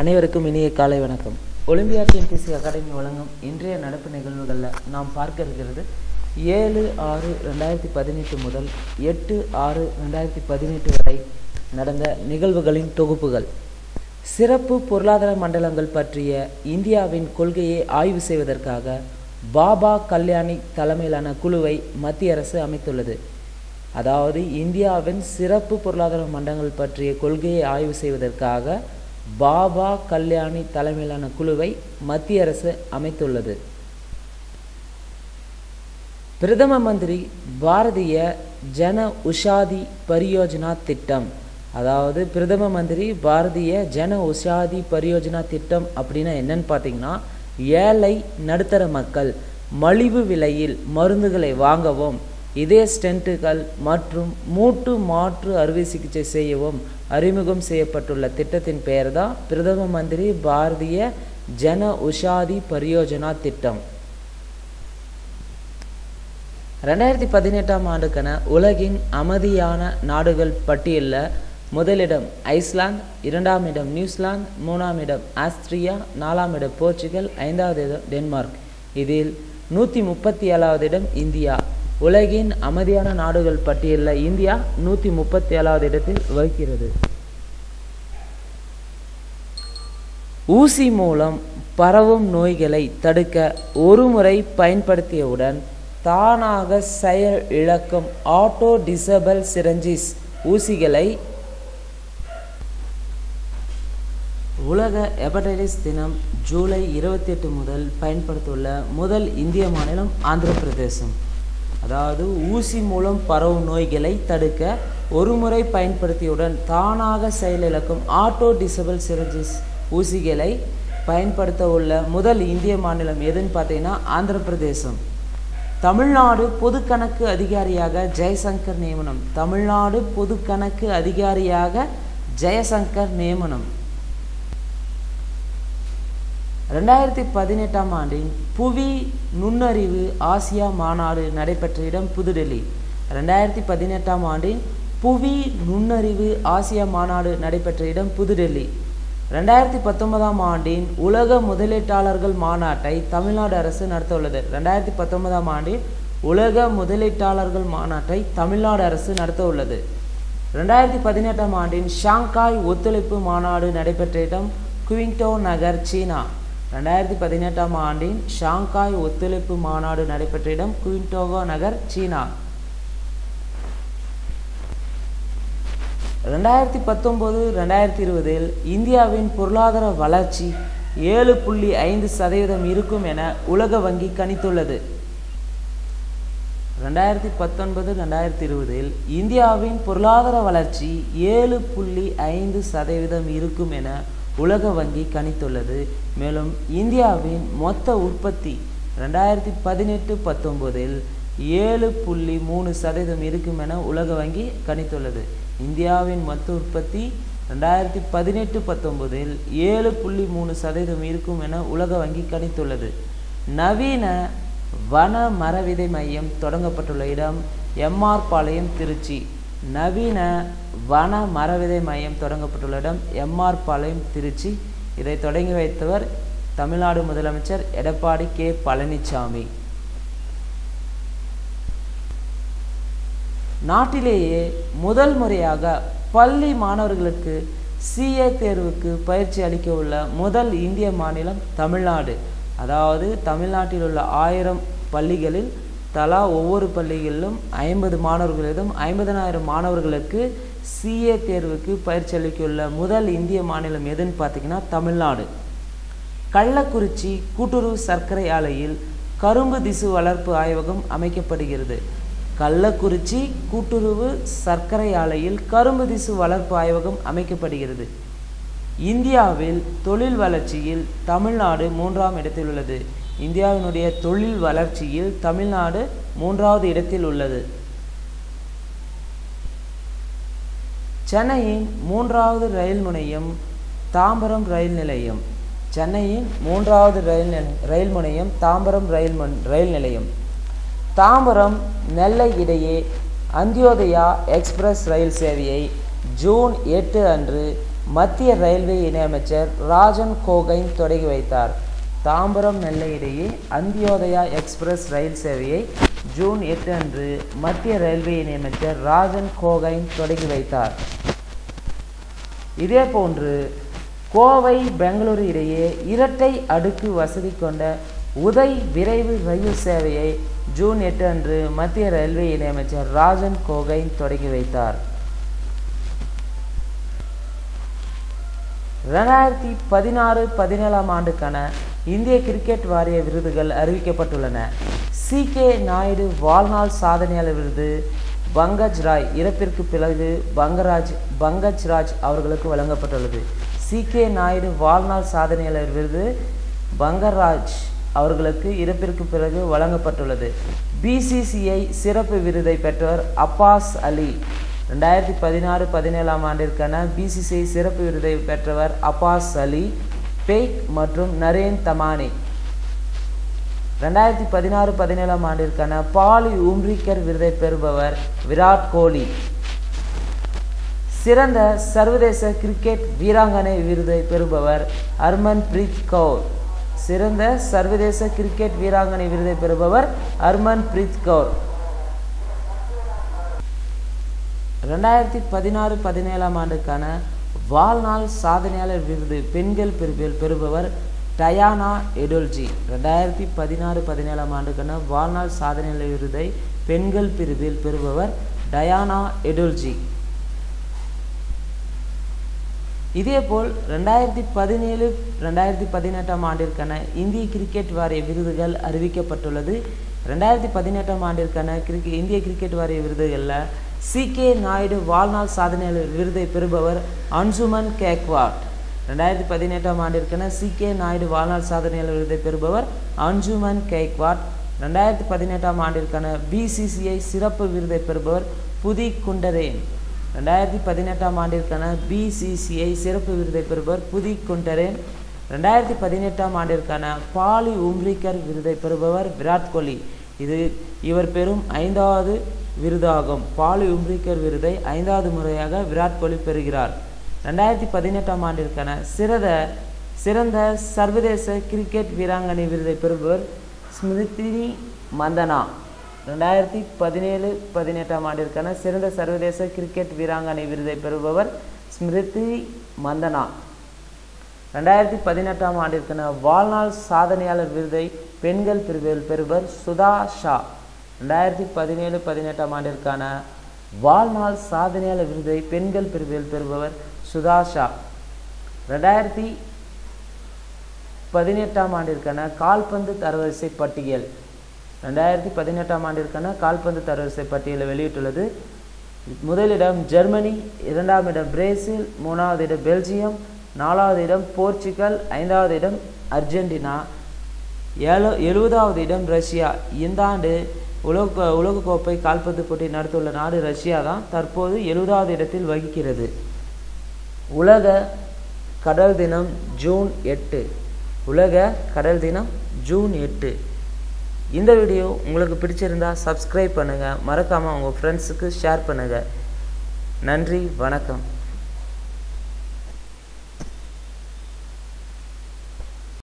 அனைவருக்கும் இனிய காலை வணக்கம். ஒலிம்பியா டிஎன்பிசி அகாடமி வழங்கும் இன்றைய நடப்பு நிகழ்வுகளில் நாம் பார்க்க இருக்கிறது ஏழு ஆறு ரெண்டாயிரத்தி பதினெட்டு முதல் எட்டு ஆறு ரெண்டாயிரத்தி பதினெட்டு வரை நடந்த நிகழ்வுகளின் தொகுப்புகள். சிறப்பு பொருளாதார மண்டலங்கள் பற்றிய இந்தியாவின் கொள்கையை ஆய்வு செய்வதற்காக பாபா கல்யாணி தலைமையிலான குழுவை மத்திய அரசு அமைத்துள்ளது. அதாவது இந்தியாவின் சிறப்பு பொருளாதார மண்டலங்கள் பற்றிய கொள்கையை ஆய்வு செய்வதற்காக பாபா கல்யாணி தலைமையிலான குழுவை மத்திய அரசு அமைத்துள்ளது. பிரதம மந்திரி பாரதிய ஜன உஷாதி பரியோஜனா திட்டம். அதாவது பிரதம மந்திரி பாரதிய ஜன உஷாதி பரியோஜனா திட்டம் அப்படின்னா என்னன்னு பார்த்தீங்கன்னா ஏழை நடுத்தர மக்கள் மலிவு விலையில் மருந்துகளை வாங்கவும் இதய ஸ்டென்ட்டுகள் மற்றும் மூட்டு மாற்று அறுவை சிகிச்சை செய்யவும் அறிமுகம் செய்யப்பட்டுள்ள திட்டத்தின் பெயர் தான் பிரதம மந்திரி பாரதிய ஜன உஷாதி பரியோஜனா திட்டம். ரெண்டாயிரத்தி பதினெட்டாம் ஆண்டுக்கான உலகின் அமைதியான நாடுகள் பட்டியலில் முதலிடம் ஐஸ்லாந்து இரண்டாம் இடம் நியூசிலாந்து மூணாம் இடம் ஆஸ்திரியா நாலாம் இடம் போர்ச்சுகல் ஐந்தாவது இடம் டென்மார்க். இதில் நூற்றி முப்பத்தி ஏழாவது இடம் இந்தியா. உலகின் அமைதியான நாடுகள் பட்டியலில் இந்தியா நூற்றி முப்பத்தி ஏழாவது இடத்தில் வகிக்கிறது. ஊசி மூலம் பரவும் நோய்களை தடுக்க ஒரு முறை பயன்படுத்தியவுடன் தானாக செயல் இழக்கும் ஆட்டோ டிசபிள் சிரஞ்சிஸ் ஊசிகளை உலக ஹெப்படைட்டிஸ் தினம் ஜூலை இருபத்தி எட்டு முதல் பயன்படுத்தியுள்ள முதல் இந்திய மாநிலம் ஆந்திர பிரதேசம் அதாவது ஊசி மூலம் பரவும் நோய்களை தடுக்க ஒரு முறை பயன்படுத்தியவுடன் தானாக செயலிழக்கும் ஆட்டோ டிசபிள் சிரஞ்சிஸ் ஊசிகளை பயன்படுத்த உள்ள முதல் இந்திய மாநிலம் எதுன்னு பார்த்தீங்கன்னா ஆந்திர பிரதேசம் தமிழ்நாடு பொது கணக்கு அதிகாரியாக ஜெயசங்கர் நியமனம். தமிழ்நாடு பொது கணக்கு அதிகாரியாக ஜெயசங்கர் நியமனம். ரெண்டாயிரத்தி பதினெட்டாம் ஆண்டின் புவி நுண்ணறிவு ஆசியா மாநாடு நடைபெற்ற இடம் புதுடெல்லி. ரெண்டாயிரத்தி பதினெட்டாம் ஆண்டின் புவி நுண்ணறிவு ஆசியா மாநாடு நடைபெற்ற இடம் புதுடெல்லி. ரெண்டாயிரத்தி பத்தொன்பதாம் ஆண்டின் உலக முதலீட்டாளர்கள் மாநாட்டை தமிழ்நாடு அரசு நடத்த உள்ளது ரெண்டாயிரத்தி பத்தொன்பதாம் ஆண்டின் உலக முதலீட்டாளர்கள் மாநாட்டை தமிழ்நாடு அரசு நடத்த உள்ளது ரெண்டாயிரத்தி பதினெட்டாம் ஆண்டின் ஷாங்காய் ஒத்துழைப்பு மாநாடு நடைபெற்ற இடம் குவிங்டோ நகர் சீனா. ரெண்டாயிரத்தி பதினெட்டாம் ஆண்டின் ஷாங்காய் ஒத்துழைப்பு மாநாடு நடைபெற்ற இடம் குயின்டோகோ நகர் சீனா. ரெண்டாயிரத்தி பத்தொம்போது ரெண்டாயிரத்தி இருபதில் இந்தியாவின் பொருளாதார வளர்ச்சி ஏழு புள்ளி ஐந்து சதவீதம் இருக்கும் என உலக வங்கி கணித்துள்ளது. ரெண்டாயிரத்தி பத்தொன்பது ரெண்டாயிரத்தி இருபதில் இந்தியாவின் பொருளாதார வளர்ச்சி ஏழு புள்ளி ஐந்து சதவீதம் இருக்கும் என உலக வங்கி கணித்துள்ளது. மேலும் இந்தியாவின் மொத்த உற்பத்தி ரெண்டாயிரத்தி பதினெட்டு பத்தொம்போதில் ஏழு புள்ளி மூணு சதவீதம் இருக்கும் என உலக வங்கி கணித்துள்ளது. இந்தியாவின் மொத்த உற்பத்தி ரெண்டாயிரத்தி பதினெட்டு பத்தொம்போதில் ஏழு புள்ளி மூணு சதவீதம் இருக்கும் என உலக வங்கி கணித்துள்ளது. நவீன வன மரவிதை மையம் தொடங்கப்பட்டுள்ள இடம் எம்ஆர் பாளையம் திருச்சி. நவீன வன மரவிதை மையம் தொடங்கப்பட்டுள்ள இடம் எம்ஆர் பாளையம் திருச்சி. இதை தொடங்கி வைத்தவர் தமிழ்நாடு முதலமைச்சர் எடப்பாடி கே. பழனிசாமி நாட்டிலேயே முதல் முறையாக பள்ளி மாணவர்களுக்கு சிஏ தேர்வுக்கு பயிற்சி அளிக்க உள்ள முதல் இந்திய மாநிலம் தமிழ்நாடு. அதாவது தமிழ்நாட்டில் உள்ள ஆயிரம் பள்ளிகளில் தலா ஒவ்வொரு பள்ளிகளிலும் ஐம்பது மாணவர்களிடம் ஐம்பதனாயிரம் மாணவர்களுக்கு சிஏ தேர்வுக்கு பயிற்சி அளிக்கவுள்ள முதல் இந்திய மாநிலம் எதுன்னு பார்த்தீங்கன்னா தமிழ்நாடு. கள்ளக்குறிச்சி கூட்டுறவு சர்க்கரை ஆலையில் கரும்பு திசு வளர்ப்பு ஆய்வகம் அமைக்கப்படுகிறது. கள்ளக்குறிச்சி கூட்டுறவு சர்க்கரை ஆலையில் கரும்பு திசு வளர்ப்பு ஆய்வகம் அமைக்கப்படுகிறது. இந்தியாவில் தொழில் வளர்ச்சியில் தமிழ்நாடு மூன்றாம் இடத்தில் உள்ளது. இந்தியாவினுடைய தொழில் வளர்ச்சியில் தமிழ்நாடு மூன்றாவது இடத்தில் உள்ளது. சென்னையின் மூன்றாவது ரயில் முனையம் தாம்பரம் ரயில் நிலையம். சென்னையின் மூன்றாவது ரயில் ரயில் முனையம் தாம்பரம் ரயில் ரயில் நிலையம். தாம்பரம் நெல்லை இடையே அந்தியோதயா எக்ஸ்பிரஸ் ரயில் சேவையை ஜூன் எட்டு அன்று மத்திய ரயில்வே இணையமைச்சர் ராஜன் கோகைன் தொடங்கி வைத்தார். தாம்பரம் நெல்லை இடையே அந்தியோதயா எக்ஸ்பிரஸ் ரயில் சேவையை ஜூன் எட்டு அன்று மத்திய ரயில்வே இணையமைச்சர் ராஜன் கோகைன் தொடங்கி வைத்தார். இதேபோன்று கோவை பெங்களூரு இடையே இரட்டை அடுக்கு வசதி கொண்ட உதய் விரைவு ரயில் சேவையை ஜூன் எட்டு அன்று மத்திய ரயில்வே இணையமைச்சர் ராஜன் கோகைன் தொடங்கி வைத்தார். ரெண்டாயிரத்தி பதினாறு பதினேழாம் ஆண்டுக்கான இந்திய கிரிக்கெட் வாரிய விருதுகள் அறிவிக்கப்பட்டுள்ளன. சி. கே. நாயுடு வாழ்நாள் சாதனையாளர் விருது. பங்கஜ் ராய் இறப்பிற்கு பிறகு பங்கராஜ் பங்கஜ் ராஜ் அவர்களுக்கு வழங்கப்பட்டுள்ளது. சி. கே. நாயுடு வாழ்நாள் சாதனையாளர் விருது. பங்கராஜ் அவர்களுக்கு இறப்பிற்கு பிறகு வழங்கப்பட்டுள்ளது. பிசிசிஐ சிறப்பு விருதை பெற்றவர் அப்பாஸ் அலி. ரெண்டாயிரத்தி பதினாறு பதினேழாம் ஆண்டிற்கான பிசிசிஐ சிறப்பு விருதை பெற்றவர் அப்பாஸ் அலி. பெய்க் மற்றும் நரேன் தமானி. ரெண்டாயிரத்தி பதினாறு பதினேழாம் ஆண்டிற்கான பாலி உம்ரிக்கர் விருதை பெறுபவர் விராட் கோலி. சிறந்த சர்வதேச கிரிக்கெட் வீராங்கனை விருதை பெறுபவர் ஹர்மன் பிரீத் கவுர் சிறந்த சர்வதேச கிரிக்கெட் வீராங்கனை விருதை பெறுபவர் ஹர்மன் பிரீத் கவுர் ரெண்டாயிரத்தி பதினாறு பதினேழாம் ஆண்டுக்கான வாழ்நாள் சாதனையாளர் விருது பெண்கள் பிரிவில் பெறுபவர் டயானா எடோல்ஜி. ரெண்டாயிரத்தி பதினாறு பதினேழாம் ஆண்டுக்கான வாழ்நாள் சாதனையாளர் விருதை பெண்கள் பிரிவில் பெறுபவர் டயானா எடோல்ஜி. இதேபோல் ரெண்டாயிரத்தி பதினேழு ரெண்டாயிரத்தி பதினெட்டாம் ஆண்டிற்கான இந்திய கிரிக்கெட் வாரிய விருதுகள் அறிவிக்கப்பட்டுள்ளது. ரெண்டாயிரத்தி பதினெட்டாம் ஆண்டிற்கான கிரிக்கெ இந்திய கிரிக்கெட் வாரிய விருதுகளில் சி கே நாயுடு வாழ்நாள் சாதனையாளர் விருதை பெறுபவர் அன்சுமன் கேக்வாட். ரெண்டாயிரத்தி பதினெட்டாம் ஆண்டிற்கான சி கே நாயுடு வாழ்நாள் சாதனையாளர் விருதை பெறுபவர் அன்சுமன் கேக்வாட். ரெண்டாயிரத்தி பதினெட்டாம் ஆண்டிற்கான பிசிசிஐ சிறப்பு விருதை பெறுபவர் புதி குண்டரேன். ரெண்டாயிரத்தி பதினெட்டாம் ஆண்டிற்கான பிசிசிஐ சிறப்பு விருதை பெறுபவர் புதி குண்டரேன். ரெண்டாயிரத்தி பதினெட்டாம் ஆண்டிற்கான பாலி உம்ரிக்கர் விருதை பெறுபவர் விராட் கோலி. இது இவர் பெறும் ஐந்தாவது விருதாகும். பாலி உம்ரிக்கர் விருதை ஐந்தாவது முறையாக விராட் கோலி பெறுகிறார். ரெண்டாயிரத்தி பதினெட்டாம் ஆண்டிற்கான சிறந்த சிறந்த சர்வதேச கிரிக்கெட் வீராங்கனை விருதை பெறுபவர் ஸ்மிருதி மந்தனா. ரெண்டாயிரத்தி பதினேழு பதினெட்டாம் ஆண்டிற்கான சிறந்த சர்வதேச கிரிக்கெட் வீராங்கனை விருதை பெறுபவர் ஸ்மிருதி மந்தனா. ரெண்டாயிரத்தி பதினெட்டாம் ஆண்டிற்கான வாழ்நாள் சாதனையாளர் விருதை பெண்கள் பிரிவில் பெறுவர் சுதா ஷா. ரெண்டாயிரத்தி பதினேழு பதினெட்டாம் ஆண்டிற்கான வாழ்நாள் சாதனையாளர் விருதை பெண்கள் பிரிவில் பெறுபவர் சுதாஷா ரெண்டாயிரத்தி பதினெட்டாம் ஆண்டிற்கான கால்பந்து தரவரிசை பட்டியல். ரெண்டாயிரத்தி பதினெட்டாம் ஆண்டிற்கான கால்பந்து தரவரிசை பட்டியலை வெளியிட்டுள்ளது. முதலிடம் ஜெர்மனி இரண்டாம் இடம் பிரேசில் மூணாவது இடம் பெல்ஜியம் நாலாவது இடம் போர்ச்சுகல் ஐந்தாவது இடம் அர்ஜென்டினா ஏழு எழுபதாவது இடம் ரஷ்யா. இந்த ஆண்டு உலக உலகக்கோப்பை கால்பந்து போட்டி நடத்தியுள்ள நாடு ரஷ்யா தான் தற்போது எழுபதாவது இடத்தில் வகிக்கிறது. உலக கடல் தினம் ஜூன் எட்டு. உலக கடல் தினம் ஜூன் எட்டு. இந்த வீடியோ உங்களுக்கு பிடிச்சிருந்தா சப்ஸ்கிரைப் பண்ணுங்கள் மறக்காமல் உங்கள் ஃப்ரெண்ட்ஸுக்கு ஷேர் பண்ணுங்கள் நன்றி வணக்கம்.